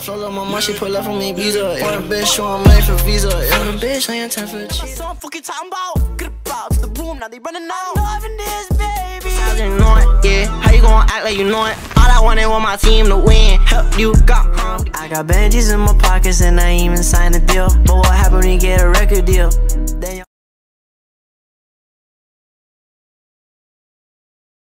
I flow, love my mom, she pull up on me, visa. Yeah. Want a bitch, showing money for visa. Yeah. Want a bitch, I ain't time for a. So I'm fucking talking about. Get about to the boom, now they running out. Loving this, baby. how you know it, yeah. How you gonna act like you know it? All I wanted was my team to win. Help you, got I got Benjis in my pockets and I ain't even signed a deal. But what happened when you get a record deal?